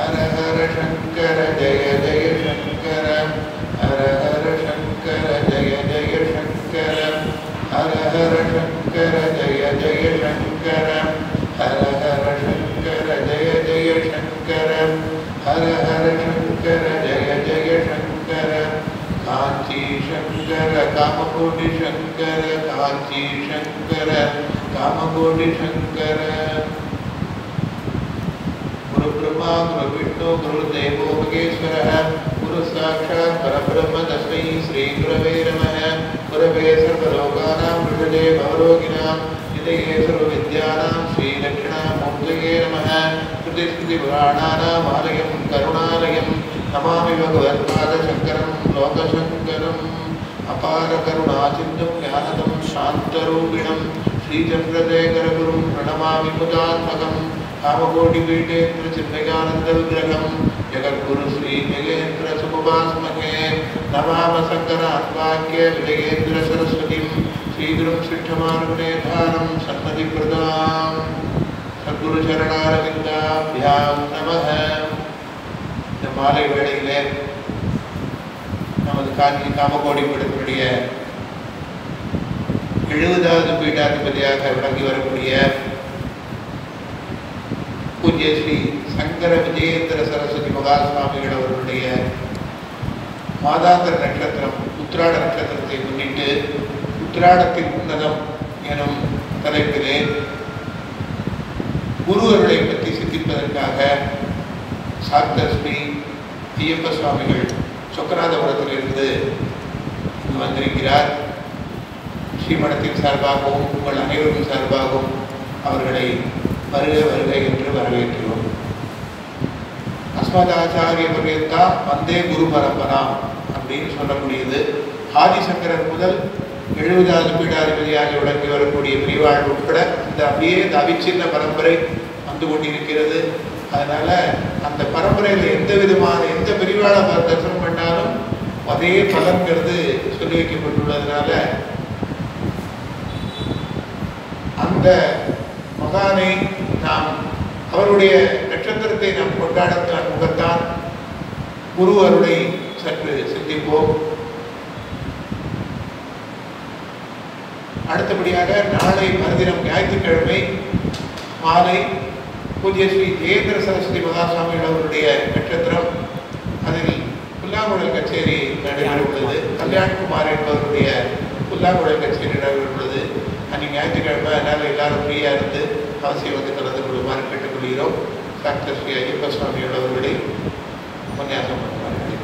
हर हर शंकर जय जय शंकर, हर हर शंकर जय जय शंकर, हर हर शंकर जय जय शंकर, हर हर शंकर जय जय शंकर, हर हर शंकर जय जय शंकर, कांची शंकर, कामकोटि शंकर, कांची शंकर, कामकोटि शंकर। गुरुविष्णु गुरुदेवो भगेश्वरः गुरुसाक्षात् परब्रह्म तस्मै श्रीगुरवे नम गुरवे सर्वलोकानां प्रभृते भवरोगिणां हृदये सर्वविद्यानां श्रीदक्षिणामूर्तये नमः श्रुतिस्मृतिपुराणानामालयं करुणालयं नमामि कामकोटिपीठेन्द्र चिन्मयानन्दविग्रहं जगद्गुरु श्री जगेन्द्र सुमुपास्महे नमाम शङ्करात्माख्य विजयेन्द्र सरस्वतीं श्रीगुरुं शिक्षमानुनेधानं सन्मतिप्रदां सद्गुरुचरणारविन्दाभ्यां नमः இந்த மாலை வேளையிலே நமது காஞ்சி காமகோடி பீடத்தினுடைய எழுபதாவது பீட்டாதிபதியாக விளங்கி வரக்கூடிய பூஜ்ய ஸ்ரீ சங்கர விஜயேந்திர சரஸ்வதி மகா சுவாமிகள் அவர்களுடைய மாதாந்திர நட்சத்திரம் உத்திராட நட்சத்திரத்தை முன்னிட்டு உத்திராடத்தின் உன்னதம் எனும் தலைப்பிலே குருவர்களை பற்றி சிந்திப்பதற்காக சாக்தஸ்மி ஐயப்ப சுவாமிகள் சொக்கநாதபுரத்திலிருந்து வந்திருக்கிறார். ஸ்ரீமடத்தின் சார்பாகவும் உங்கள் அனைவரும் சார்பாகவும் அவர்களை வருக வருக என்று வரவேற்கிறோம். அஸ்மதாச்சாரிய பர்யந்தா வந்தே குரு பரம்பரா அப்படின்னு சொல்லக்கூடியது. ஆதிசங்கரர் முதல் எழுபதாவது பீடாதிபதியாக விளங்கி வரக்கூடிய பிரிவாள் உட்பட இந்த அப்படியே இந்த அவிச்சின்ன பரம்பரை வந்து கொண்டிருக்கிறது. அதனால அந்த பரம்பரையில் எந்த விதமான எந்த பிரிவாளை தரிசனம் பண்ணாலும் அதே பலன்கிறது சொல்லி வைக்கப்பட்டுள்ளதுனால அந்த மகானை நாம் அவருடைய நட்சத்திரத்தை நாம் கொண்டாடத்தான் முகத்தான் குரு அருளை சற்று சிந்திப்போம். அடுத்தபடியாக நாளை மறுதினம் ஞாயிற்றுக்கிழமை மாலை பூஜ்ய ஸ்ரீ ஜெயேந்திர சரஸ்வதி மகாசாமிகள் அவருடைய நட்சத்திரம். அதில் புல்லாங்குழல் கச்சேரி நடைபெற உள்ளது கல்யாண்குமார் என்பவருடைய புல்லாங்குழல் கச்சேரி நடைபெற உள்ளது அன்னைக்கு ஞாயிற்றுக்கிழமை அதனால் எல்லாரும் ஃப்ரீயாக இருந்து அவசியம் வந்து கலந்து கொள்ளுமாறு கேட்டுக்கொள்கிறோம். டாக்டர் ஸ்ரீ ஐயப்ப சுவாமிகள் அவர்களை உபன்யாசம் பண்ணுவார்கள்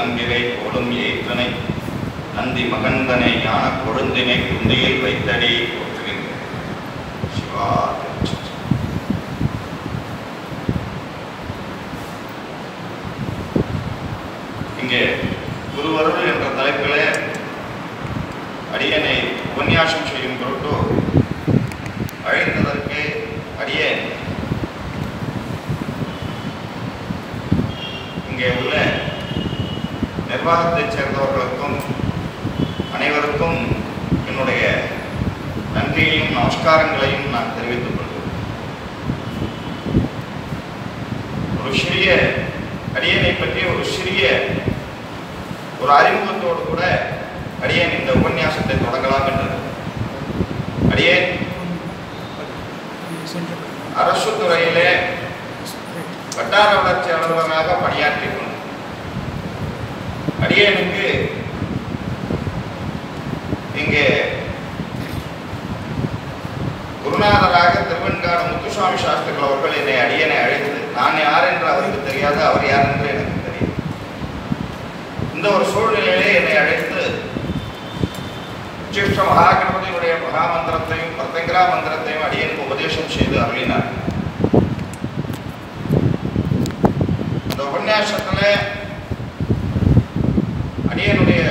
நம்பிகை கோடும் ஏற்றனை. நந்தி மகந்தனை ஞான கொழுந்தினை குந்தியில் வைத்தடி போற்றுகின்றேன். இங்கே குருவருள் என்ற தலைப்பிலே அடியனை உபன்யாசம் செய்ய நிர்வாகத்தைச் சேர்ந்தவர்களுக்கும் அனைவருக்கும் என்னுடைய நன்றியையும் நமஸ்காரங்களையும் நான் தெரிவித்துக் கொள்கிறேன். ஒரு சிறிய அடியனை பற்றி ஒரு சிறிய ஒரு அறிமுகத்தோடு கூட அடியேன் இந்த உபன்யாசத்தை தொடங்கலாம் என்றது. அடியேன் அரசு துறையிலே வட்டார வளர்ச்சி அலுவலராக பணியாற்றி அடியனுக்கு இங்கே குருநாதராக திருவெண்காடு முத்துசுவாமி சாஸ்திரிகள் அவர்கள் என்னை அடியனை அழைத்து நான் யார் என்று அவருக்கு தெரியாது அவர் யார் என்று எனக்கு தெரியும். இந்த ஒரு சூழ்நிலையிலே என்னை அழைத்து உச்சிஷ்ட மகாகணபதியுடைய மகாமந்திரத்தையும் பத்தங்கிரா மந்திரத்தையும் அடியனுக்கு உபதேசம் செய்து அருளினார். இந்த உபன்யாசத்துல அடியனுடைய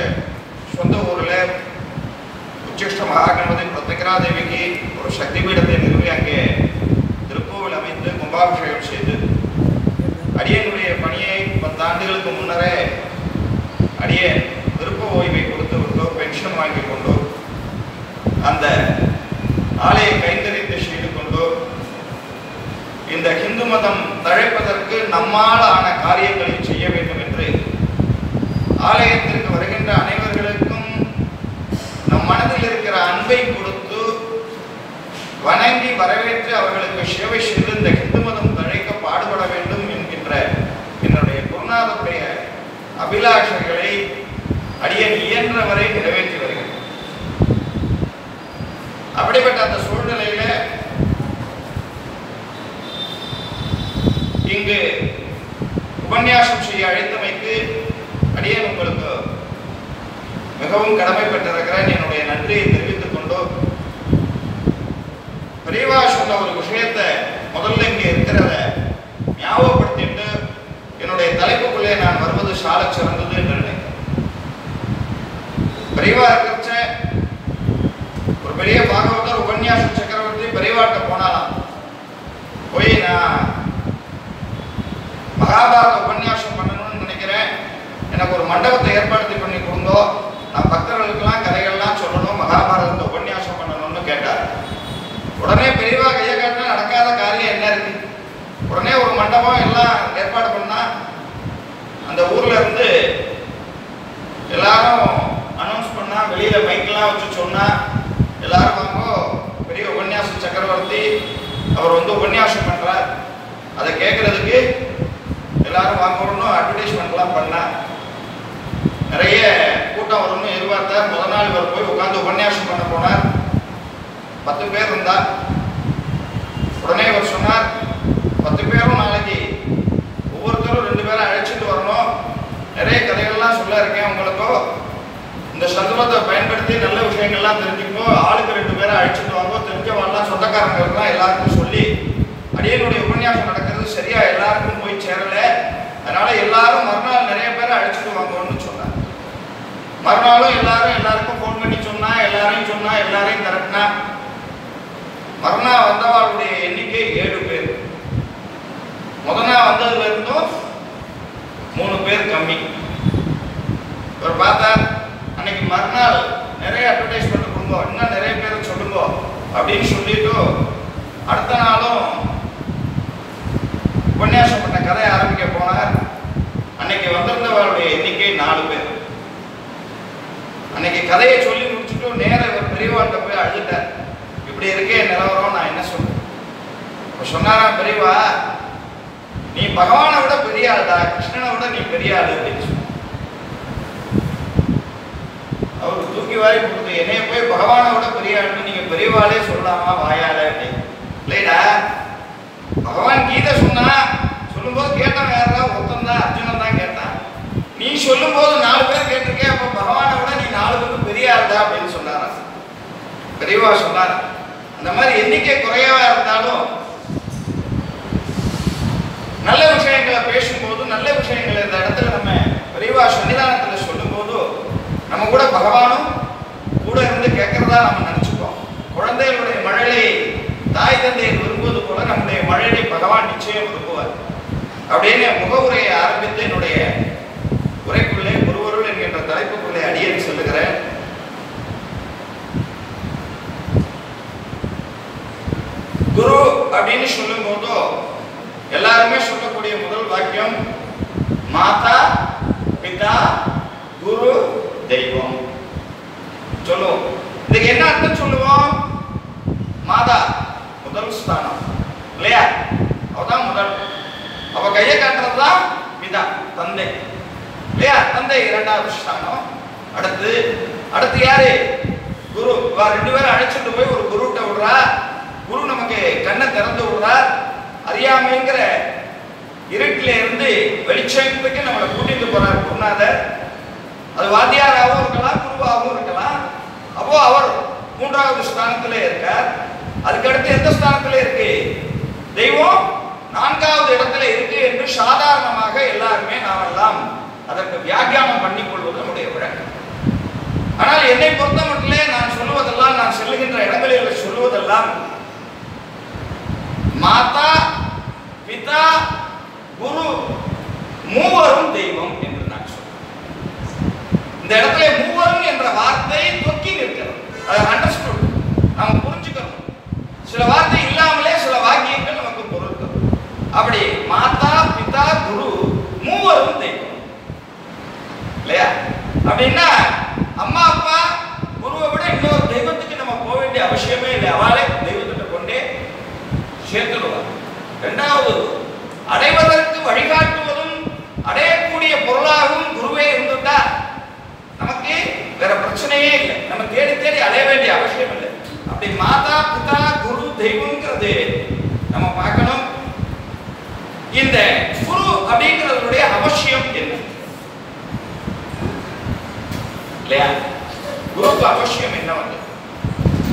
சொந்த ஊரில் உச்சிஷ்ட மகாகணபதி பிரத்யகரா தேவிக்கு ஒரு சக்தி பீடத்தை நிறுவி அங்கே திருக்கோவில் அமைத்து கும்பாபிஷேகம் செய்து அடியனுடைய பணியை பத்தாண்டுகளுக்கு முன்னரே அடியன் விருப்ப ஓய்வை கொடுத்து விட்டோ பென்ஷன் வாங்கி கொண்டோ அந்த ஆலய கைந்தறித்து செய்து கொண்டோ இந்த ஹிந்து மதம் தழைப்பதற்கு நம்மால் ஆன காரியங்களை செய்ய வேண்டும் என்று ஆலயத்திற்கு வருகின்ற அனைவர்களுக்கும் நம் மனதில் இருக்கிற அன்பை கொடுத்து வணங்கி வரவேற்று அவர்களுக்கு சேவை செய்து இந்த இந்து மதம் தழைக்க பாடுபட வேண்டும் என்கின்ற என்னுடைய குருநாதனுடைய அபிலாஷைகளை அடியன் இயன்றவரை நிறைவேற்றி வருகிறேன். அப்படிப்பட்ட அந்த சூழ்நிலையில இங்கு உபன்யாசம் செய்ய அழைத்தமைக்கு அடியன் உங்களுக்கு மிகவும் கடமைப்பட்டிருக்கிறேன் என்னுடைய நன்றியை தெரிவித்துக் கொண்டு பெரியவா சொன்ன ஒரு விஷயத்தை முதல்ல இங்க இருக்கிறத ஞாபகப்படுத்திட்டு என்னுடைய தலைப்புக்குள்ளே நான் வருவது சால சிறந்தது என்று நினைக்கிறேன். பெரியவா இருக்கிறச்ச ஒரு பெரிய பாகவதர் உபன்யாச சக்கரவர்த்தி பெரியவாட்ட போனாலாம் போய் நான் மகாபாரத உபன்யாசம் பண்ணணும்னு நினைக்கிறேன். எனக்கு ஒரு மண்டபத்தை ஏற்படுத்தி பண்ணி கொடுங்கோ. நான் பக்தர்களுக்கெல்லாம் கதைகள்லாம் சொல்லணும் மகாபாரதத்தை உபன்யாசம் பண்ணணும்னு கேட்டார். உடனே பெரியவா கையை காட்டினா நடக்காத காரியம் என்ன இருக்கு? உடனே ஒரு மண்டபம் எல்லாம் ஏற்பாடு பண்ணா அந்த ஊர்ல இருந்து எல்லாரும் அனௌன்ஸ் பண்ணா வெளியில மைக்கெல்லாம் வச்சு சொன்னா எல்லாரும் வாங்கோ பெரிய உபன்யாச சக்கரவர்த்தி அவர் வந்து உபன்யாசம் பண்றார். அதை கேட்கறதுக்கு எல்லாரும் வாங்கணும்னு அட்வர்டைஸ்மெண்ட்லாம் பண்ணா நிறைய கூட்டம் வரும்னு எதிர்பார்த்தார் இவர் போய் உட்காந்து உபன்யாசம் பண்ண போனார். பத்து பேர் இருந்தா. உடனே இவர் சொன்னார் பத்து பேரும் நாளைக்கு ஒவ்வொருத்தரும் ரெண்டு பேரும் அழைச்சிட்டு வரணும். நிறைய கதைகள்லாம் சொல்ல இருக்கேன் உங்களுக்கோ. இந்த சந்தர்ப்பத்தை பயன்படுத்தி நல்ல விஷயங்கள்லாம் தெரிஞ்சுக்கோ. ஆளுக்கு ரெண்டு பேரை அழைச்சிட்டு வாங்கோ. தெரிஞ்சவங்கலாம் சொந்தக்காரங்களுக்குலாம் எல்லாருக்கும் சொல்லி அடியனுடைய உபன்யாசம் நடக்கிறது சரியா எல்லாருக்கும் போய் சேரலை. அதனால எல்லாரும் மறுநாள் நிறைய பேரை அழைச்சிட்டு வாங்கணும் மறுநாளும் எல்லாரும் எல்லாருக்கும் ஃபோன் பண்ணி சொன்னா எல்லாரையும் சொன்னா எல்லாரையும் திரட்டினா மறுநாள் வந்தவாளுடைய எண்ணிக்கை ஏழு பேர். முத நாள் வந்ததுல இருந்தும் மூணு பேர் கம்மி. இவர் பார்த்தார் அன்னைக்கு மறுநாள் நிறைய அட்வர்டைஸ்மெண்ட் கொடுங்க இன்னும் நிறைய பேர் சொல்லுங்க அப்படின்னு சொல்லிட்டு அடுத்த நாளும் உபன்யாசம் கதையை கதை ஆரம்பிக்க போனார். அன்னைக்கு வந்திருந்தவருடைய எண்ணிக்கை நாலு பேர். அன்னைக்கு கதையை சொல்லி முடிச்சுட்டு நேர இவர் பெரியவாட்ட போய் அழுதுட்டார். இப்படி இருக்கே நிலவரம் நான் என்ன சொல்றேன் இப்போ சொன்னாரா பெரியவா நீ பகவானை விட பெரிய ஆளுடா கிருஷ்ணனை விட நீ பெரிய ஆளு அப்படின்னு அவருக்கு தூக்கி வாரி கொடுத்து என்னைய போய் பகவானை விட பெரிய ஆளுன்னு நீங்க பெரியவாளே சொல்லலாமா வாயாலே அப்படின்னு. இல்லைடா பகவான் கீதை சொன்னா சொல்லும்போது கேட்டவன் யாரா ஒருத்தன் தான் அர்ஜுனன் தான் கேட்டான் நீ சொல்லும் போது நாலு பேர் கேட்டிருக்கே அப்ப பகவானை விட நீ நாலு பேருக்கு பெரிய ஆள் அப்படின்னு சொன்னாரா? பெரியவா சொன்னார்? அந்த மாதிரி எண்ணிக்கை குறையவா இருந்தாலும் நல்ல விஷயங்களை பேசும்போது நல்ல விஷயங்களை இந்த இடத்துல நம்ம பெரியவா சன்னிதானத்துல சொல்லும்போது நம்ம கூட பகவானும் கூட இருந்து கேட்கறதா நம்ம நினைச்சுப்போம். குழந்தைகளுடைய மழலை தாய் தந்தையை விரும்புவது போல நம்முடைய மழலை பகவான் நிச்சயம் விரும்புவார். அப்படின்னு முகவுரையை ஆரம்பித்து என்னுடைய Break பொறுத்த மட்டும் நான் சொல்லுவதெல்லாம் நான் செல்லுகின்ற இடங்களில் சொல்லுவதெல்லாம் மாதா பிதா குரு மூவரும் தெய்வம் என்று நான் சொல்றேன் இந்த இடத்துல மூவரும் என்ற வார்த்தை தொக்கி நிற்கிறோம். அதை அண்டர்ஸ்டுட் நாம் புரிஞ்சுக்கணும். சில வார்த்தை இல்லாமலே சில வாக்கியங்கள் நமக்கு பொருள் தரும். அப்படி மாதா பிதா குரு மூவரும் தெய்வம். இல்லையா? அப்படின்னா அம்மா அப்பா விட இன்னொரு தெய்வத்துக்கு நம்ம போக வேண்டிய அவசியமே இல்லை. அவளே தெய்வத்திட்ட கொண்டே சேர்த்துடுவார் இரண்டாவது அடைவதற்கு வழிகாட்டுவதும் அடையக்கூடிய பொருளாகவும் குருவே இருந்துட்டா நமக்கு வேற பிரச்சனையே இல்லை. நம்ம தேடி தேடி அடைய வேண்டிய அவசியம் இல்லை. அப்படி மாதா பிதா குரு தெய்வம்ங்கிறது நம்ம பார்க்கணும். இந்த குரு அப்படிங்கிறதுடைய அவசியம் என்ன? இல்லையா? குரூப் அவசியம் என்ன வந்து?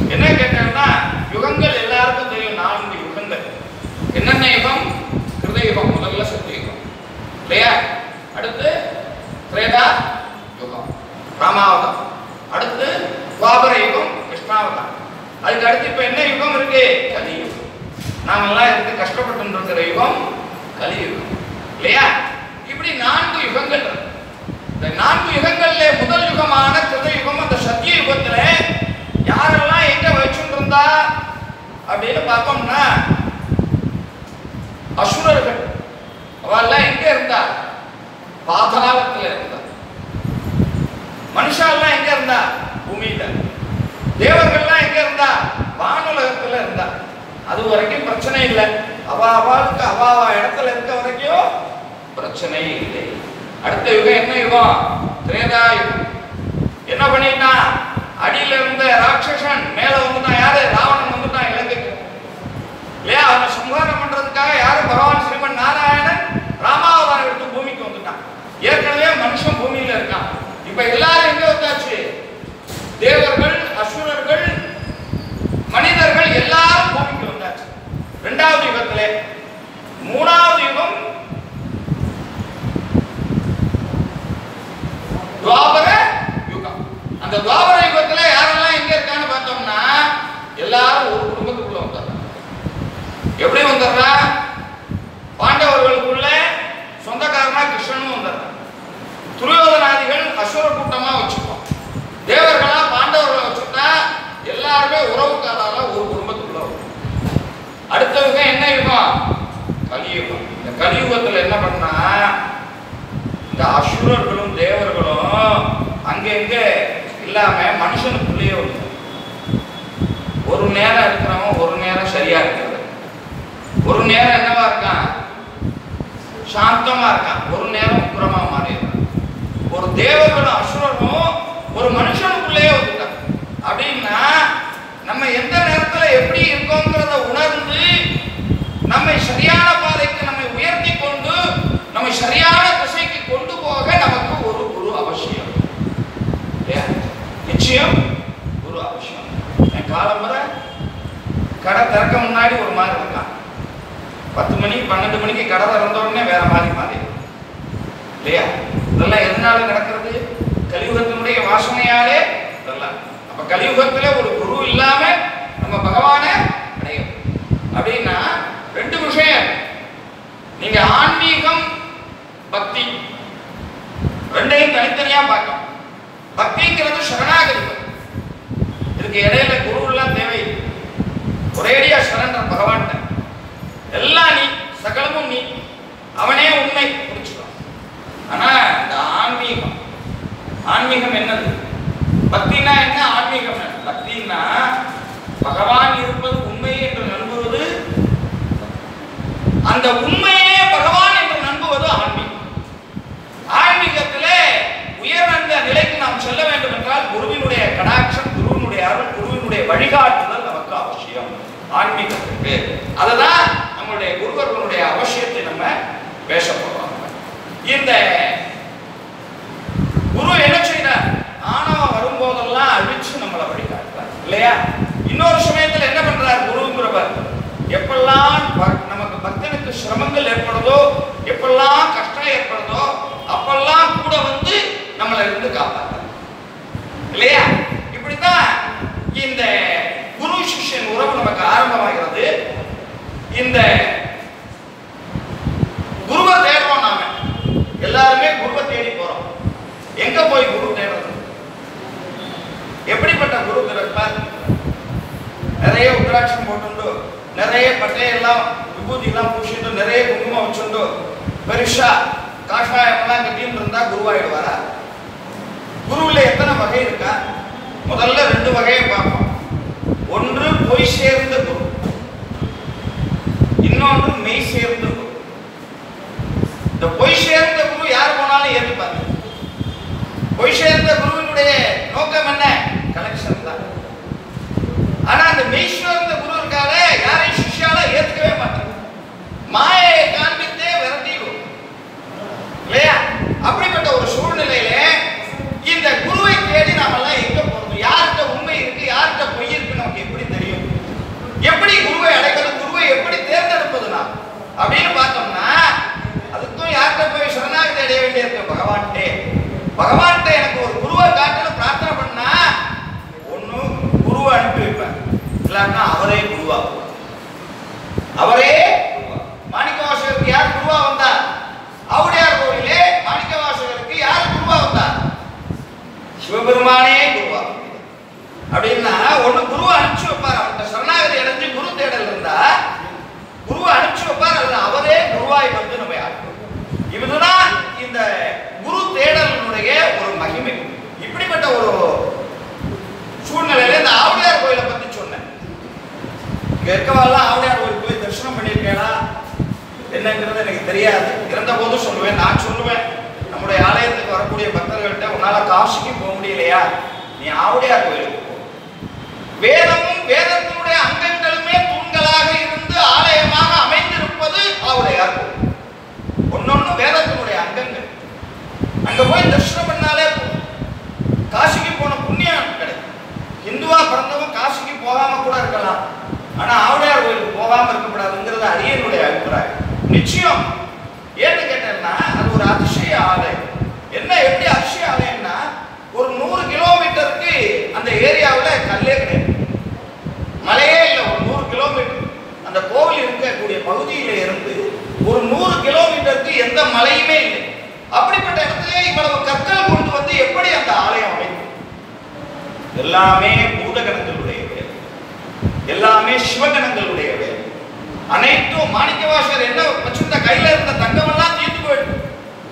என்ன கேட்டேன்னா யுகங்கள் எல்லாருக்கும் தெரியும் நான்கு யுகங்கள். என்னென்ன யுகம்? கிருத யுகம் முதல்ல சக்தி யுகம். இல்லையா? அடுத்து திரேதா யுகம் ராமாவதம். அடுத்து துவாபர யுகம் கிருஷ்ணாவதம். அதுக்கு அடுத்து இப்ப என்ன யுகம் இருக்கு? கலியுகம் நாமெல்லாம் இருந்து கஷ்டப்பட்டு இருக்கிற யுகம்? கலியுகம் இல்லையா? இப்படி நான்கு யுகங்கள் இருக்கு. இந்த நான்கு யுகங்கள்ல முதல் யுகமான கிருத யுகம் அந்த சத்திய யுகத்துல யாரெல்லாம் எங்க வச்சுட்டு இருந்தா அப்படின்னு பார்த்தோம்னா அசுரர்கள். அவெல்லாம் எங்க இருந்தா? பாதாளத்துல இருந்தா. மனுஷாலாம் எங்க இருந்தா? பூமியில. தேவர்கள்லாம் எங்க இருந்தா? வானுலகத்துல இருந்தா. அது வரைக்கும் பிரச்சனை இல்லை. அவ அவளுக்கு அவா இடத்துல இருக்க வரைக்கும் பிரச்சனை இல்லை. அடுத்த யுகம் என்ன யுகம்? திரேதா யுகம். என்ன பண்ணிட்டான் அடியில இருந்த ராட்சசன் மேல வந்துட்டான் யாரு? ராவணன் வந்துட்டான் இலங்கைக்கு இல்லையா அவனை சம்ஹாரம் பண்றதுக்காக யாரு பகவான் ஸ்ரீமன் நாராயணன் ராமாவதாரம் எடுத்து பூமிக்கு வந்துட்டான் ஏற்கனவே மனுஷன் பூமியில இருக்கான் இப்ப எல்லாரும் எங்க வந்தாச்சு தேவர்கள் அசுரர்கள் மனிதர்கள் எல்லாரும் பூமிக்கு வந்தாச்சு இரண்டாவது யுகத்திலே மூணாவது யுகம் துவாபர யுகம் அந்த துவாபர யுகத்துல யாரெல்லாம் எங்க இருக்கான்னு பார்த்தோம்னா எல்லாரும் ஒரு குடும்பத்துக்குள்ள வந்துடுறாங்க எப்படி வந்துடுறா பாண்டவர்களுக்குள்ள சொந்தக்காரனா கிருஷ்ணனும் வந்துடுறான் துரியோதனாதிகள் அசுர கூட்டமா வச்சுப்போம் தேவர்களா பாண்டவர்களை வச்சுட்டா எல்லாருமே உறவுக்காரால ஒரு குடும்பத்துக்குள்ள வரும் அடுத்த யுகம் என்ன யுகம் கலியுகம் இந்த கலியுகத்துல என்ன பண்ணா இந்த அசுரர்களும் தேவர்களும் அங்கங்க இல்லாம மனுஷனுக்குள்ளேயே வந்து ஒரு நேரம் இருக்கிறவன் ஒரு நேரம் சரியா இருக்கிறது. ஒரு நேரம் என்னவா இருக்கான்? சாந்தமா இருக்கான். ஒரு நேரம் உக்கிரமா மாறிடுறான். ஒரு தேவர்களும் அசுரரும் ஒரு மனுஷனுக்குள்ளேயே வந்துட்டான். அப்படின்னா நம்ம எந்த நேரத்துல எப்படி இருக்கோங்கிறத உணர்ந்து நம்மை சரியான பாதைக்கு நம்மை உயர்த்தி கொண்டு நம்மை சரியான திசைக்கு கொண்டு போக நமக்கு ஒரு குரு அவசியம். நிச்சயம் குரு அவசியம் என் காலம்பரை கடை திறக்க முன்னாடி ஒரு மாதிரி இருக்கலாம் பத்து மணி பன்னெண்டு மணிக்கு கடை திறந்த உடனே வேற மாதிரி மாறி. இல்லையா? இதெல்லாம் எதனால நடக்கிறது? கலியுகத்தினுடைய வாசனையாலே இதெல்லாம். அப்ப கலியுகத்துல ஒரு குரு இல்லாம நம்ம பகவானை அடையும் அப்படின்னா ரெண்டு விஷயம். நீங்க ஆன்மீகம் பக்தி ரெண்டையும் தனித்தனியா பார்க்கணும். பக்திங்கிறது சரணாகதி. இதுக்கு இடையில குரு எல்லாம் தேவை ஒரேடியா சரண்டர் பகவான்கிட்ட. எல்லாம் நீ சகலமும் நீ அவனே உண்மை புரிச்சுக்கலாம் ஆனா இந்த ஆன்மீகம் ஆன்மீகம் என்னது பக்தினா என்ன ஆன்மீகம் என்ன பக்தினா பகவான் இருப்பது உண்மை என்று நம்புவது அந்த உண்மையே பகவான் என்று நம்புவது ஆன்மீகம் ஆன்மீகத்திலே உயர்ந்த நிலைக்கு நாம் செல்ல வேண்டும் என்றால் குருவினுடைய கடாட்சம் குருவினுடைய அருள் குருவினுடைய வழிகாட்டுதல் நமக்கு அவசியம் ஆன்மீகத்திற்கு அதுதான் நம்மளுடைய குருவர்களுடைய அவசியத்தை நம்ம பேச போறோம். இந்த குரு என்ன செய்யறார் ஆணவம் வரும்போதெல்லாம் அழிச்சு நம்மளை வழிகாட்டுறார் இல்லையா? இன்னொரு சமயத்துல என்ன பண்றார் குருங்கிறவர்? எப்பெல்லாம் நமக்கு பக்தனுக்கு சிரமங்கள் ஏற்படுதோ எப்பெல்லாம் கஷ்டம் ஏற்படுதோ அப்பெல்லாம் கூட வந்து நம்மளை இருந்து காப்பாற்றார் இல்லையா? இப்படித்தான் இந்த குரு சிஷ்யன் உறவு நமக்கு ஆரம்பமாகிறது. இந்த குருவை தேடுறோம் நாம. எல்லாருமே குருவை தேடி போறோம். எங்க போய் குரு தேடுறது? எப்படிப்பட்ட குரு பிறப்பார்? நிறைய உத்ராட்சம் போட்டுண்டு நிறைய பட்டையெல்லாம் விபூதி எல்லாம் பூசிட்டு நிறைய குங்குமம் வச்சுண்டு பெருசா காஷாயம் எல்லாம் கட்டின்னு இருந்தா குருவாயிடுவாரா? குருவுல எத்தனை வகை இருக்கா? முதல்ல ரெண்டு வகையை பார்ப்போம். ஒன்று பொய் சேர்ந்த குரு. இன்னொன்று மெய் சேர்ந்த குரு இந்த பொய் சேர்ந்த குரு யார் போனாலும் ஏற்றுப்பாங்க பொய் சேர்ந்த குருவினுடைய நோக்கம் என்ன? கலெக்ஷன் தான். ஆனா அந்த மெய் சேர்ந்த குரு இருக்காரே யாரையும் சிஷ்யால ஏத்துக்கவே மாட்டாங்க. மாயை காண்பித்தே விரட்டிடும் இல்லையா? அப்படிப்பட்ட ஒரு சூழ்நிலையில இந்த குருவை தேடி நாம எல்லாம் எங்க போறோம் யார்கிட்ட உண்மை இருக்கு யார்கிட்ட பொய் இருக்கு நமக்கு எப்படி தெரியும்? எப்படி குருவை அடைவது குருவை எப்படி தேர்ந்தெடுப்பது நாம் அப்படின்னு பார்த்தோம்னா அதுக்கும் யார்கிட்ட போய் சரணாகதி அடைய வேண்டியிருக்கு? பகவான்கிட்டே. பகவான்கிட்ட எனக்கு ஒரு குருவை காட்டுன்னு பிரார்த்தனை பண்ணா ஒண்ணு குருவை அனுப்பி வைப்பேன் இல்லாட்டா அவரே குருவா அவரே குருவா. மாணிக்கவாசகருக்கு யார் குருவா வந்தார் ஆவுடையார் கோவிலே மாணிக்கவாசகருக்கு யார் குருவா வந்தார் சிவபெருமானே குருவா அப்படின்னா ஒண்ணு குருவை அனுப்பிச்சு வைப்பார் அவர்கிட்ட சரணாகதி அடைஞ்சு குரு தேடல் இருந்தா குருவை அனுப்பிச்சு வைப்பார் அல்ல அவரே குருவாய் வந்து நம்ம ஆட்டும் இதுதான் இந்த குரு தேடலினுடைய ஒரு மகிமை இப்படிப்பட்ட ஒரு சூழ்நிலையில இந்த ஆவுடையார் கோயிலை பத்தி சொன்னேன் இங்க இருக்கவெல்லாம் ஆவுடையார் கோயில் போய் தரிசனம் பண்ணியிருக்கேனா என்னங்கிறது எனக்கு தெரியாது இறந்த போதும் சொல்லுவேன் நான் சொல்லுவேன் நம்முடைய ஆலயத்துக்கு வரக்கூடிய பக்தர்கள்ட்ட உன்னால காசிக்கு போக முடியலையா நீ ஆவுடையார் கோயிலுக்கு போ வேதமும் வேதத்தினுடைய அங்கங்களுமே தூண்களாக இருந்து ஆலயமாக அமைந்திருப்பது ஆவுடையார் கோயில் ஒன்னொன்னு வேதத்தினுடைய அங்கங்கள் அங்க போய் தரிசனம் பண்ணாலே போதும் காசிக்கு போன புண்ணியம் கிடைக்கும் இந்துவா பிறந்தவன் காசிக்கு போகாம கூட இருக்கலாம் ஆனா ஆவுடையார் கோயிலுக்கு போகாம இருக்கக்கூடாதுங்கிறது அரியனுடைய அபிப்பிராயம். நிச்சயம். ஏன்னு கேட்டேன்னா அது ஒரு அதிசய ஆலயம் என்ன எப்படி அதிசய ஆலயம்னா ஒரு நூறு கிலோமீட்டருக்கு அந்த ஏரியாவில் கல்லே கிடையாது. மலையே இல்லை ஒரு நூறு கிலோமீட்டர். அந்த கோவில் இருக்கக்கூடிய பகுதியில இருந்து ஒரு நூறு கிலோமீட்டருக்கு எந்த மலையுமே இல்லை. அப்படிப்பட்ட இடத்துல இவ்வளவு கற்கள் கொண்டு வந்து எப்படி அந்த ஆலயம் அமைக்கும்? எல்லாமே பூதகணத்தில் எல்லாமே சிவகணங்களுடைய வேலை அனைத்தும் மாணிக்கவாசகர் என்ன வச்சிருந்த கையில இருந்த தங்கம் எல்லாம் தீர்ந்து போயிட்டு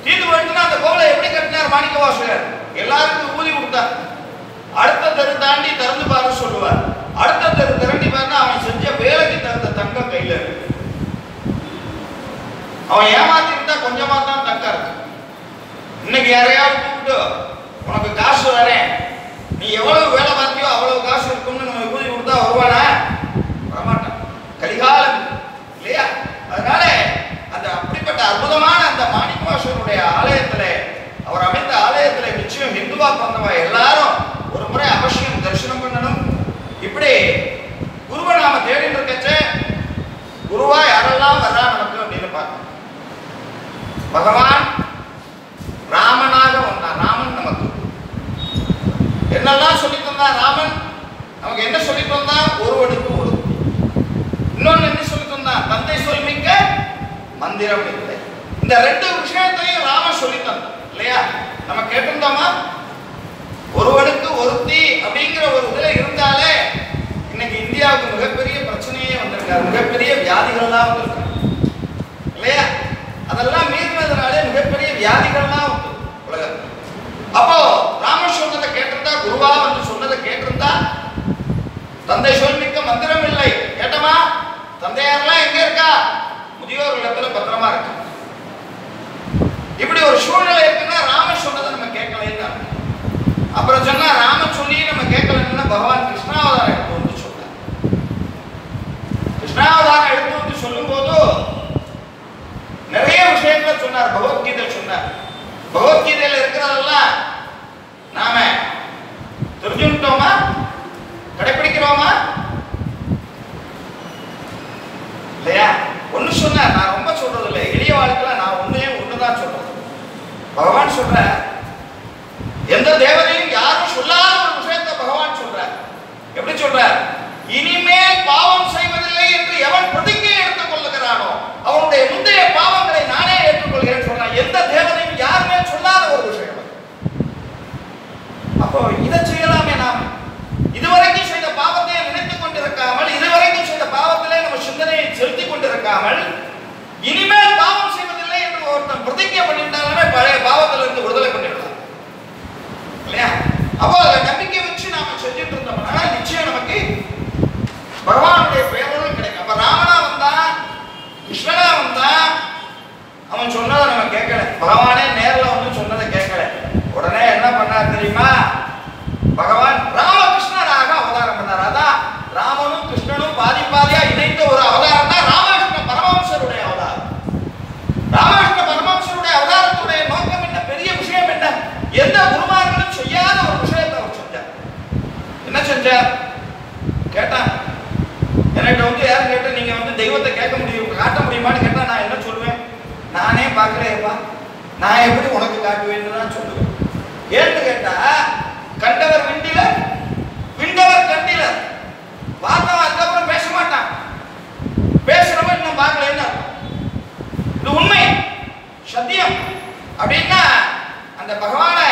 தீர்த்து போயிட்டுனா அந்த கோவிலை எப்படி கட்டினார் மாணிக்கவாசகர் எல்லாருக்கும் ஊதி கொடுத்தார். அடுத்த தெரு தாண்டி திறந்து பாரு சொல்லுவார். அடுத்த தெரு திரண்டி பாருன்னா அவன் செஞ்ச வேலைக்கு தகுந்த தங்கம் கையில இருக்கு. அவன் ஏமாத்தி இருந்தா கொஞ்சமா தான் தங்கம் இருக்கு. இன்னைக்கு யாரையாவது கூப்பிட்டு உனக்கு காசு வரேன். நீ எவ்வளவு வேலை பார்த்து அவ்வளவு காசு இருக்கும்னு நம்ம கூலி கொடுத்தா வருவானா வரமாட்டான் கலிகாலம் இல்லையா அதனால அந்த அப்படிப்பட்ட அற்புதமான அந்த மாணிக்கவாசகருடைய ஆலயத்துல அவர் அமைந்த ஆலயத்துல நிச்சயம் ஹிந்துவா பிறந்தவா எல்லாரும் ஒரு முறை அவசியம் தரிசனம் பண்ணணும். இப்படி குருவை நாம தேடிட்டு இருக்கச்சே குருவா யாரெல்லாம் வர்றா நமக்கு அப்படின்னு பார்க்கணும். பகவான் ராமனாக வந்தான் ராமன் நமக்கு என்னெல்லாம் சொல்லி தந்தான் ராமன்? நமக்கு என்ன சொல்லி தந்தான் ஒருவனுக்கு ஒரு இன்னொன்னு என்ன சொல்லி தந்தான் தந்தை சொல்மிக்க மந்திரம் இல்லை இந்த ரெண்டு விஷயத்தையும் ராம சொல்லி தந்தான் இல்லையா? நம்ம கேட்டிருந்தோமா? ஒருவனுக்கு ஒருத்தி அப்படிங்கிற ஒரு இதுல இருந்தாலே இன்னைக்கு இந்தியாவுக்கு மிகப்பெரிய பிரச்சனையே வந்திருக்காரு. மிகப்பெரிய வியாதிகள்லாம் வந்திருக்கு இல்லையா? அதெல்லாம் மீறினதுனாலே மிகப்பெரிய வியாதிகள்லாம் வந்து உலகத்தில். அப்போ ராமர் சொன்னதை கேட்டிருந்தா குருவா வந்து சொன்னதை கேட்டிருந்தா தந்தை சொல்மிக்க மந்திரம் இல்லை. கேட்டமா? தந்தையாரெல்லாம் எங்க இருக்கா? முதியோர் இடத்துல பத்திரமா இருக்கா? இப்படி ஒரு சூழ்நிலை இருக்குன்னா ராமர் சொன்னதை நம்ம கேட்கலைன்னா அப்புறம் சொன்னா ராமன் சொல்லி நம்ம கேட்கலன்னா பகவான் கிருஷ்ணாவதாரம் எடுத்து வந்து சொன்னார் கிருஷ்ணாவதாரம் எடுத்து வந்து சொல்லும் போது நிறைய விஷயங்களை சொன்னார் பகவத்கீதை சொன்னார். பகவத்கீதையில இருக்கிறதெல்லாம் நாம தெரிஞ்சுட்டோமா கடைபிடிக்கிறோமா இல்லையா? ஒன்னு சொன்னார் நான் ரொம்ப சொல்றது இல்லை எளிய வாழ்க்கையில நான் ஒண்ணே ஒண்ணுதான் சொல்றது பகவான் சொல்ற எந்த தேவதையும் யாரும் சொல்லாத ஒரு விஷயத்தை பகவான் சொல்ற எப்படி சொல்ற இனிமேல் பாவம் செய்வதில்லை என்று எவன் பிரதிஜை எடுத்துக் கொள்ளுகிறானோ அவனுடைய முந்தைய பாவங்களை நானே ஏற்றுக்கொள்கிறேன் சொல்றான் எந்த தேவதையும் யாருமே சொல்லாத ஒரு விஷயம் அப்போ இதை செய்யலாமே நாம். இதுவரைக்கும் செய்த பாவத்தை நினைத்துக் கொண்டிருக்காமல் இதுவரைக்கும் செய்த பாவத்திலே நம்ம சிந்தனையை செலுத்திக் கொண்டிருக்காமல் இனிமேல் பாவம் செய்வதில்லை என்று ஒருத்தன் பிரதிஜை பண்ணிட்டாலுமே பழைய பாவத்திலிருந்து விடுதலை பண்ணிடலாம் இல்லையா அப்போ அதுல நம்பிக்கை வச்சு நாம செஞ்சுட்டு இருந்தோம்னா நிச்சயம் நமக்கு பகவானுடைய பேரலும் கிடைக்கும் அப்ப ராமனா வந்தா கிருஷ்ணனா வந்தா அவன் சொன்னதை நம்ம கேட்கல பகவானே நேர்ல வந்து சொன்னதை கேட்கல உடனே என்ன பண்ணார் தெரியுமா பகவான் ராமகிருஷ்ணனாக அவதாரம் பண்ணார் அதான் ராமனும் கிருஷ்ணனும் பாதி பாதியா இணைந்த ஒரு அவதாரம் தான் ராமகிருஷ்ண பரமஹம்சருடைய அவதாரம் ராமகிருஷ்ண பரமஹம்சருடைய அவதாரத்துடைய நோக்கம் என்ன பெரிய விஷயம் என்ன எந்த குருமார்களும் செய்யாத ஒரு விஷயத்தை அவர் செஞ்சார் என்ன செஞ்சார் கேட்டான் என்கிட்ட வந்து யாரும் கேட்டா நீங்க வந்து தெய்வத்தை கேட்க முடியும் காட்ட முடியுமான்னு கேட்டா நான் என்ன சொல்லுவேன் நானே பார்க்கிறேன்ப்பா நான் எப்படி உனக்கு காட்டுவேன்னு தான் சொல்லுவேன் ஏன்னு கேட்டா கண்டவர் விண்டில விண்டவர் கண்டில பார்த்தவன் அதுக்கப்புறம் பேச மாட்டான் பேசுறவன் இன்னும் பார்க்கலன்னு அர்த்தம். இது உண்மை சத்தியம் அப்படின்னா அந்த பகவானை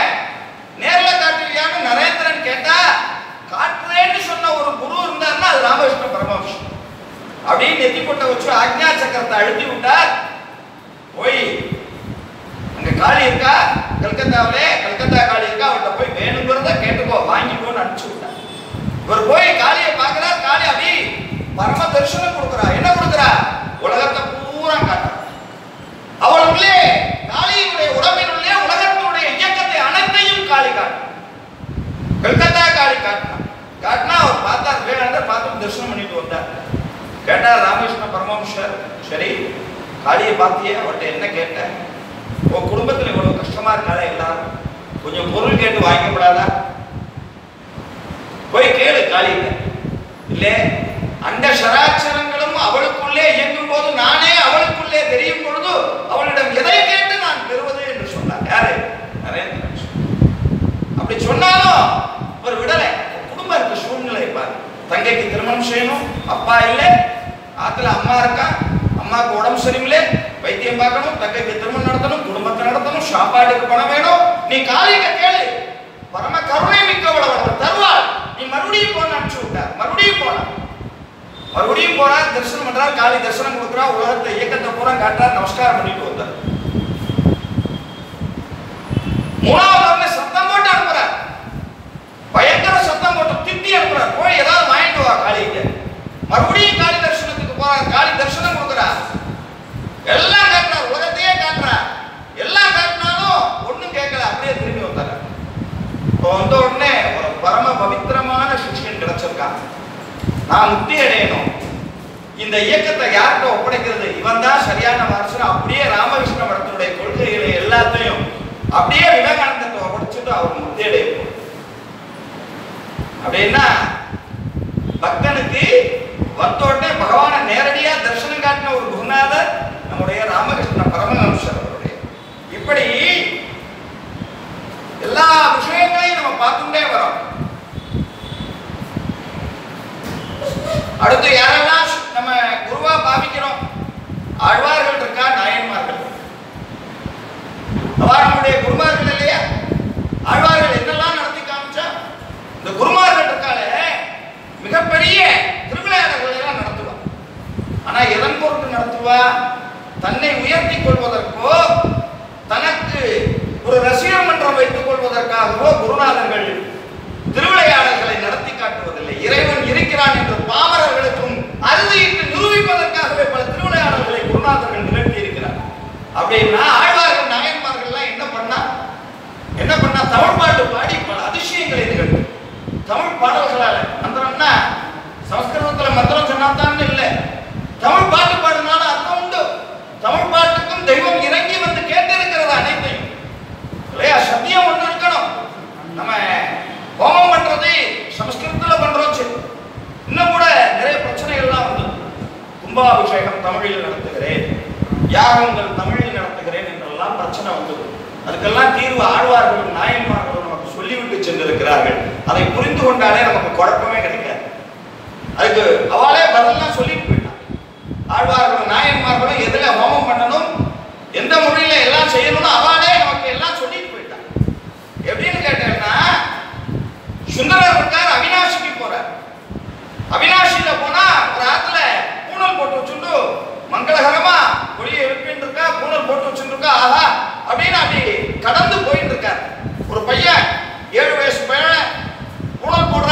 நேரில் காட்டுவியான்னு நரேந்திரன் கேட்டா காட்டுறேன்னு சொன்ன ஒரு குரு இருந்தாருன்னா அது ராமகிருஷ்ண பரமஹம்சன் அப்படின்னு நெத்தி கொட்ட வச்சு ஆக்ஞா சக்கரத்தை அழுத்தி விட்டார். போய் அங்க காளி இருக்கா? கல்கத்தாவிலே கல்கத்தா காளி இருக்கா? அவர்கிட்ட போய் வேணுங்கிறத கேட்டுக்கோ வாங்கிக்கோன்னு அனுப்பிச்சு விட்டார். இவர் போய் காளியை பார்க்கிறார். காளி அப்படி பரம தரிசனம் கொடுக்குறா. என்ன கொடுக்குறா? உலகத்தை பூரா காட்டுறா. அவளுக்குள்ளே காளியினுடைய உடம்பினுள்ளே உலகத்தினுடைய இயக்கத்தை அனைத்தையும் காலி காட்டும் கல்கத்தா காலி காட்டினா காட்டினா அவர் பார்த்தார் விவேகானந்தர் பார்த்து தரிசனம் பண்ணிட்டு வந்தார். கேட்டார் ராமகிருஷ்ண பரமஹம்சர் சரி காளியை பார்த்தியே அவர்கிட்ட என்ன கேட்டேன்? உன் குடும்பத்தில் இவ்வளவு கஷ்டமா இருக்காதா எல்லாரும்? கொஞ்சம் பொருள் கேட்டு வாங்கிக்கப்படாதா போய் கேளு காளியில இல்லே அந்த சராச்சரங்களும் அவளுக்குள்ளே இயங்கும் போது நானே அவளுக்குள்ளே தெரியும் பொழுது அவளிடம் எதை கேட்டு நான் பெறுவது என்று சொன்னார் யாரு நரேந்திரன் அப்படி சொன்னாலும் ஒரு விடலை. குடும்பம் இருக்கு சூழ்நிலை பாரு. தங்கைக்கு திருமணம் செய்யணும் அப்பா இல்லை ஆத்துல அம்மா இருக்கா அம்மாவுக்கு உடம்பு சரியில்லை வைத்தியம் பார்க்கணும் தங்கைக்கு திருமணம் நடத்தணும் குடும்பத்தை நடத்தணும் சாப்பாட்டுக்கு பணம் வேணும். நீ காலையில கேளு பரம கருணை மிக்கவள அவள் தருவாள். நீ மறுபடியும் போன அனுப்பிச்சு விட்டார். மறுபடியும் போன மறுபடியும் போனா தரிசனம் பண்றா காளி தரிசனம் கொடுக்குறா உலகத்தை இயக்கத்தை பூரா காட்டுறா நமஸ்காரம் பண்ணிட்டு வந்தார். மூணாவது அவங்க சத்தம் போட்டு அனுப்புறார் பயங்கர சத்தம் போட்டு திட்டி அனுப்புறார் போய் ஏதாவது வாங்கிட்டு வா காளிக்கு. மறுபடியும் காளி தரிசனத்துக்கு போறார் காளி தரிசனம் கொடுக்குறார் எல்லாம் காட்டுறார் உலகத்தையே காட்டுறார் எல்லாம் காட்டினாலும் ஒண்ணும் கேட்கல அப்படியே திரும்பி வந்தார் இப்போ வந்த உடனே ஒரு பரம பவித்திரமான சிஷ்யன் கிடைச்சிருக்காங்க நான் முக்தி அடையணும். இந்த இயக்கத்தை யார்கிட்ட ஒப்படைக்கிறது? இவன் தான் சரியான வாரசன் அப்படியே ராமகிருஷ்ண மடத்தினுடைய கொள்கைகளை எல்லாத்தையும் அப்படியே விவேகானந்தத்தை ஒப்படைச்சிட்டு அவர் முக்தி அப்படின்னா பக்தனுக்கு வந்த பகவானை நேரடியா தரிசனம் காட்டின ஒரு குருநாதர் நம்முடைய ராமகிருஷ்ண பரமஹம்சர் அவருடைய. இப்படி எல்லா விஷயங்களையும் நம்ம பார்த்துட்டே வரோம். அடுத்து யாரெல்லாம் நம்ம குருவா பாவிக்கிறோம்? ஆழ்வார்கள் இருக்கா நாயன்மார்கள் அவர்களுடைய குருமார்கள் இல்லையா? ஆழ்வார்கள் என்னெல்லாம் நடத்தி காமிச்சா? இந்த குருமார்கள் இருக்காலே மிகப்பெரிய திருவிளையாடல்களை எல்லாம் நடத்துவா. ஆனா எதன் பொருட்டு நடத்துவா? தன்னை உயர்த்தி கொள்வதற்கோ தனக்கு ஒரு ரசிகர் மன்றம் வைத்துக் கொள்வதற்காகவோ குருநாதர்கள் திருவிளையாடல்களை நடத்தி காட்டுவதில்லை. இறைவன் இருக்கிறான் என்று பாமரர்களுக்கும் அறுதியிட்டு நிரூபிப்பதற்காகவே பல திருவிளையாடல்களை குருநாதர்கள் நிகழ்த்தி இருக்கிறார் அப்படின்னா ஆழ்வார் என்ன பண்ணா தமிழ் பாட்டு பாடி பல அதிசயங்களை நிகழ்த்து தமிழ் பாடல்களால. மந்திரம்னா சமஸ்கிருதத்துல மந்திரம் சொன்னாதான் இல்லை. தமிழ் பாட்டு பாடினால அர்த்தம் உண்டு. தமிழ் பாட்டுக்கும் தெய்வம் இறங்கி வந்து கேட்டிருக்கிறது அனைத்தையும். இல்லையா? சத்தியம் ஒன்று இருக்கணும். நம்ம ஹோமம் பண்றது சமஸ்கிருதத்துல பண்றோம் சரி. இன்னும் கூட நிறைய பிரச்சனைகள்லாம் வந்து கும்பாபிஷேகம் தமிழில் நடத்துகிறேன். யாகங்கள் தமிழில் நடத்துகிறேன் என்றெல்லாம் பிரச்சனை வந்தது அதுக்கெல்லாம் தீர்வு ஆழ்வார்களும் நாயன்மார்களும் நமக்கு சொல்லிவிட்டு சென்றிருக்கிறார்கள் அதை புரிந்து கொண்டாலே நமக்கு குழப்பமே கிடைக்காது. அதுக்கு அவளே பதிலாம் சொல்லிட்டு போயிட்டான் ஆழ்வார்களும் நாயன்மார்களும் எதுல ஹோமம் பண்ணணும் எந்த முறையில எல்லாம் செய்யணும்னு அவளே நமக்கு எல்லாம் சொல்லிட்டு போயிட்டான் எப்படின்னு கேட்டேன்னா சுந்தரர் இருக்கார் அவினாசிக்கு போறார். அவினாசியில போனா ஒரு ஆத்துல பூணல் போட்டு வச்சுட்டு மங்களகரமா ஒளியை எழுப்பின்னு இருக்கா பூணல் போட்டு வச்சுட்டு இருக்கா ஆஹா அப்படின்னு அப்படி கடந்து போயிட்டு இருக்கார் ஒரு பையன் ஏழு வயசு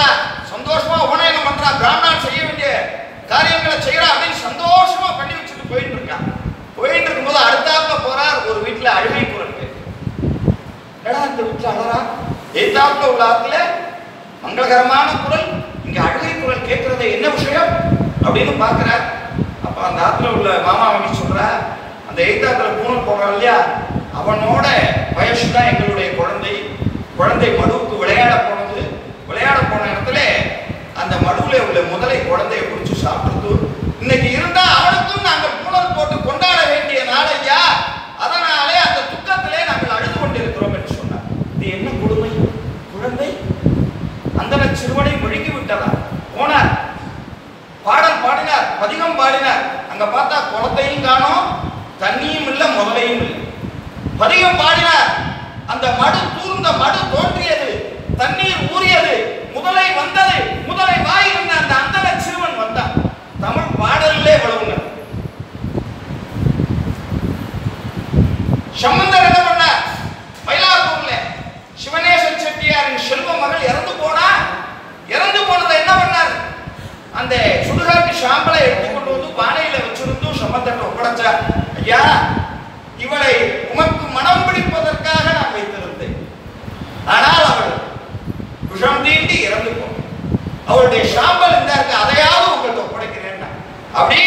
பையன் சந்தோஷமா உபநயனம் பண்றா பிராமணன் செய்ய வேண்டிய காரியங்களை செய்யறா அப்படின்னு சந்தோஷமா பண்ணி வச்சுட்டு போயிட்டு இருக்கான் போயிட்டு இருக்கும்போது அடுத்தாப்புல போறார் ஒரு வீட்டுல அழுகை குரலுக்கு ஏடா இந்த வீட்டுல அழறா? எய்தாப்புல உள்ள ஆத்துல மங்களகரமான குரல் இங்க அழுகை குரல் கேட்கறது என்ன விஷயம்? அப்படின்னு பாக்குறார் அப்ப அந்த ஆத்துல உள்ள மாமா வந்து சொல்றா அந்த எய்தாத்துல பூனல் போடுறான் இல்லையா? அவனோட வயசு தான் எங்களுடைய குழந்தை. குழந்தை மடுவுக்கு விளையாட போன விளையாட போன இடத்துல அந்த மடுவுல உள்ள முதலை குழந்தையை பிடிச்சு சாப்பிட்டு இன்னைக்கு இருந்தா அவனுக்கும் நாங்கள் பூனல் போட்டு கொண்டாட வேண்டிய நாளையா அதனாலே அந்த துக்கத்திலே நாங்கள் அழுது கொண்டிருக்கிறோம் என்று சொன்னார். இது என்ன கொடுமை? குழந்தை? அந்த சிறுவனை முழுங்கி விட்டதா? போனார். பாடல் பாடினார். பதிகம் பாடினார். அங்க பார்த்தா குளத்தையும் காணும் தண்ணியும் இல்ல முதலையும் இல்லை. பதிகம் பாடினார். அந்த மடு தூர்ந்த மடு தோன்றியது. தண்ணீர் ஊறியது. முதலை வந்தது. முதலை வாயிருந்த அந்த அந்தன சிறுவன் வந்தான். தமிழ் பாடலிலே வளவுங்க சம்பந்தர் என்ன பண்ணார் மயிலாப்பூர்ல சிவனேசன் செட்டியாரின் செல்வ மகள் இறந்து போனா இறந்து போனதை என்ன பண்ணார் அந்த சுடுகாட்டு சாம்பலை எடுத்துக்கொண்டு வந்து பானையில வச்சிருந்து சம்பந்தத்தை ஒப்படைச்சார் ஐயா இவளை உமக்கு மனம் பிடிப்பதற்காக நான் வைத்திருந்தேன் ஆனால் அவள் விஷம் தீண்டி இறந்து போனாள் அவளுடைய சாம்பல் இந்த இருக்கு அதையாவது உங்கள்கிட்ட ஒப்படைக்கிறேன் அப்படி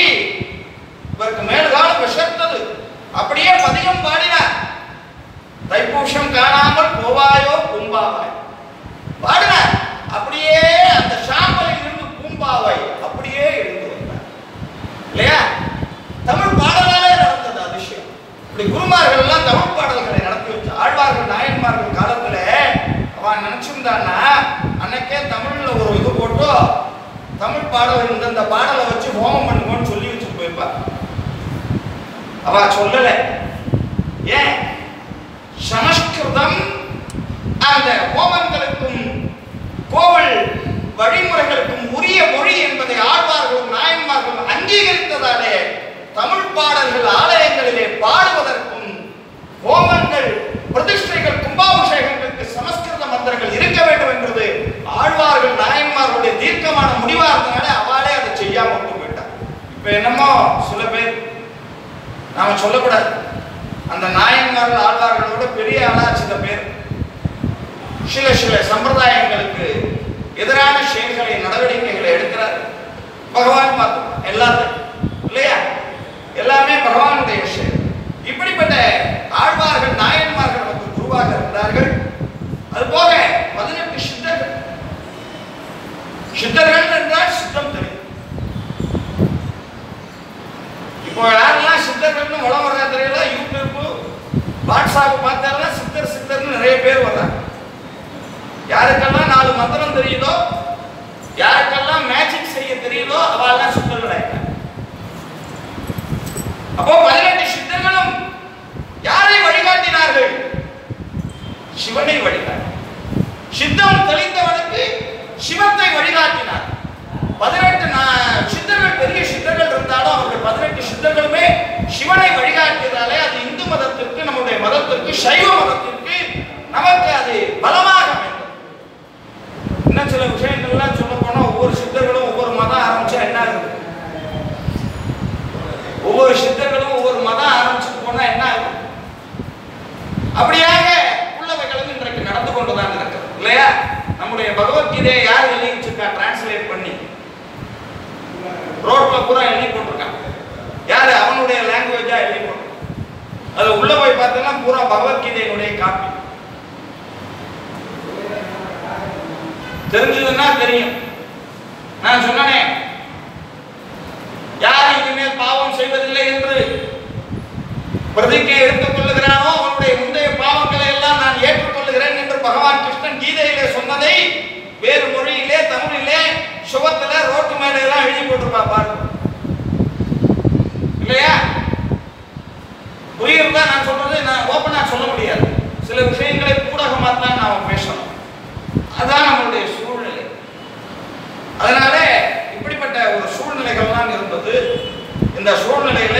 இவருக்கு மேல்காலம் விஷத்தது அப்படியே பதிகம் பாடினார் தைப்பூசம் காணாமல் போவாயோ பூம்பாவாய் பாடினார் அப்படியே அந்த சாம்பலில் இருந்து பூம்பாவை அப்படியே எழுந்து வந்தார் இல்லையா தமிழ் பாடலாலே நடந்தது அதிசயம் இப்படி குருமார்கள் எல்லாம் தமிழ் பாடல்களை நடத்தி வச்சு ஆழ்வார்கள் நாயன்மார்கள் காலத்துல அவன் நினைச்சிருந்தான்னா அன்னைக்கே தமிழ்ல ஒரு இது போட்டு தமிழ் பாடல் இந்தந்த பாடலை வச்சு ஹோமம் பண்ணுங்கன்னு சொல்லி வச்சுட்டு போயிருப்பா அவ சொல்லல ஏன் சமஸ்கிருதம் அந்த ஹோமங்களுக்கும் கோவில் வழிமுறைகளுக்கும் உரிய மொழி என்பதை ஆழ்வார்களும் நாயன்மார்களும் அங்கீகரித்ததாலே தமிழ் பாடல்கள் ஆலயங்களிலே பாடுவதற்கும் ஹோமங்கள் பிரதிஷ்டைகள் கும்பாபிஷேகங்களுக்கு சமஸ்கிருத மந்திரங்கள் இருக்க வேண்டும் என்பது ஆழ்வார்கள் நாயன்மார்களுடைய தீர்க்கமான முடிவா இருந்தனால அவளே அதை செய்யாம விட்டு போயிட்டான் இப்ப என்னமோ சில பேர் நாம சொல்லக்கூடாது. அந்த நாயன்மார்கள் ஆழ்வார்களோட பெரிய ஆளா சில பேர். சில சில சம்பிரதாயங்களுக்கு எதிரான செயல்களை நடவடிக்கைகளை எடுக்கிறார். பகவான் பார்த்துப்பான் எல்லாத்தையும் இல்லையா? எல்லாமே பகவானுடைய விஷயம் இப்படிப்பட்ட ஆழ்வார்கள் நாயன்மார்கள் நமக்கு குருவாக இருந்தார்கள். அது போக பதினெட்டு சித்தர்கள். சித்தர்கள் என்றால் சித்தம் தெரியும். இப்போ யாரெல்லாம் சித்தர்கள்னு உலகம் வர்றா தெரியல? யூடியூப் வாட்ஸ்அப் பார்த்தாலும் சித்தர் சித்தர்னு நிறைய பேர் வர்றாங்க. யாருக்கெல்லாம் நாலு மந்திரம் தெரியுதோ யாருக்கெல்லாம் மேஜிக் செய்ய தெரியுதோ அவெல்லாம் சித்தர்கள் அப்போ பதினெட்டு சித்தர்களும் யாரை வழிகாட்டினார்கள்? சிவனை வழிகாட்டினார் சித்தம் தெளிந்தவனுக்கு சிவத்தை வழிகாட்டினார். பதினெட்டு நா- சித்தர்கள் பெரிய சித்தர்கள் இருந்தாலும் அவர்கள் பதினெட்டு சித்தங்களுமே சிவனை வழிகாட்டியதாலே அது இந்து மதத்திற்கு நம்முடைய மதத்திற்கு சைவ மதத்திற்கு நமக்கு அது பலமாக வேண்டும் இன்னும் சில விஷயங்கள்லாம் சொல்ல போனால் ஒவ்வொரு சித்தர்களும் ஒவ்வொரு மதம் ஆரம்பிச்சா என்ன ஆகுது? ஒவ்வொரு சித்தர்களும் ஒவ்வொரு மதம் ஆரம்பிச்சுட்டு போனா என்ன ஆகும் அப்படியாக உள்ளவைகளும் இன்றைக்கு நடந்து கொண்டுதான் இருக்கிறது இல்லையா? நம்முடைய பகவத்கீதையை யார் எழுதி வச்சிருக்கா டிரான்ஸ்லேட் பண்ணி. ரோட்ல பூரா எழுதி போட்டிருக்கான் யாரு? அவனுடைய லாங்குவேஜா எழுதி போட்டிருக்கான் அது உள்ள போய் பார்த்தோம்னா பூரா பகவத்கீதையினுடைய காப்பி தெரிஞ்சதுன்னா தெரியும். நான் சொன்னேன் யார் இனிமேல் பாவம் செய்வதில்லை என்று பிரதிக்கை எடுத்துக் கொள்ளுகிறானோ அவனுடைய முந்தைய பாவங்களை எல்லாம் நான் ஏற்றுக்கொள்ளுகிறேன் என்று பகவான் கிருஷ்ணன் கீதையிலே சொன்னதை வேறு மொழியிலே தமிழிலே சுபத்துல ரோட்டு மேல எல்லாம் எழுதி போட்டிருப்பா பாருங்க. இல்லையா? புரியுறதா நான் சொல்றது நான் ஓப்பனா சொல்ல முடியாது. சில விஷயங்களை ஊடகமா தான் நாம பேசணும். அதுதான் நம்மளுடைய அதனால இப்படிப்பட்ட ஒரு சூழ்நிலைகள்லாம் இருந்தது. இந்த சூழ்நிலையில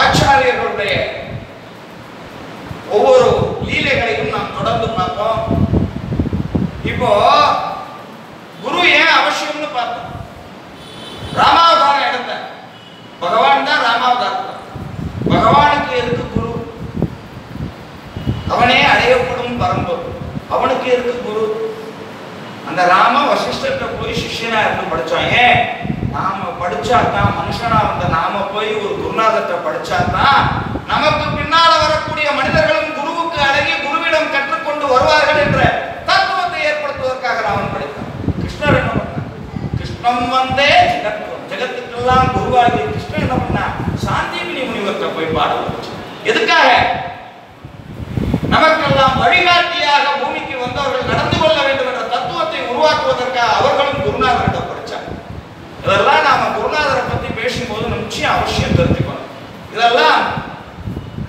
ஆச்சாரியர்களுடைய ஒவ்வொரு லீலைகளையும் நாம் தொடர்ந்து பார்ப்போம். இப்போ குரு ஏன் அவசியம்னு பார்த்தோம். ராமாவதாரம் எடுத்த பகவான் தான் ராமாவதாரம் பகவானுக்கு எதுக்கு குரு? அவனே அடையப்படும் பரம்பு அவனுக்கு எதுக்கு குரு? அந்த ராம வசிஷ்டர்கிட்ட போய் சிஷ்யனா இருந்து படிச்சான். ஏன் நாம படிச்சா தான் மனுஷனா வந்த நாம போய் ஒரு குருநாதத்தை படிச்சா தான் நமக்கு பின்னால வரக்கூடிய மனிதர்களும் குருவுக்கு அழகி குருவிடம் கற்றுக்கொண்டு வருவார்கள் என்ற தத்துவத்தை ஏற்படுத்துவதற்காக ராமன் படித்தான். கிருஷ்ணர் என்ன பண்ணார்? கிருஷ்ணம் வந்தே ஜெகத்துவம் ஜெகத்துக்கெல்லாம் குருவாகி கிருஷ்ணன் என்ன பண்ணா சாந்திமினி முனிவர்கிட்ட போய் பாட வச்சு எதுக்காக? நமக்கெல்லாம் வழிகாட்டியாக பூமிக்கு வந்தவர்கள் நடந்து கொள்ள வேண்டும் என்ற உருவாக்குவதற்காக அவர்களும் குருநாதர்கிட்ட படித்தாங்க இதெல்லாம் நாம குருநாதரை பத்தி பேசும்போது நிச்சயம் அவசியம் தெரிஞ்சுக்கணும். இதெல்லாம்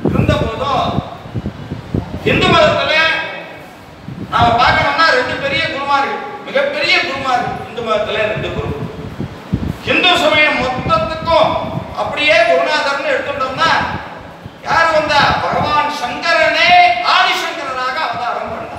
இருந்த போதும் இந்து மதத்துல நாம பார்க்கணும்னா ரெண்டு பெரிய குருமார்கள் மிகப்பெரிய குருமார்கள் இந்து மதத்துல ரெண்டு குரு. இந்து சமயம் மொத்தத்துக்கும் அப்படியே குருநாதர்னு எடுத்துட்டோம்னா யார் வந்தா? பகவான் சங்கரனே ஆதிசங்கரனாக அவதாரம் பண்ண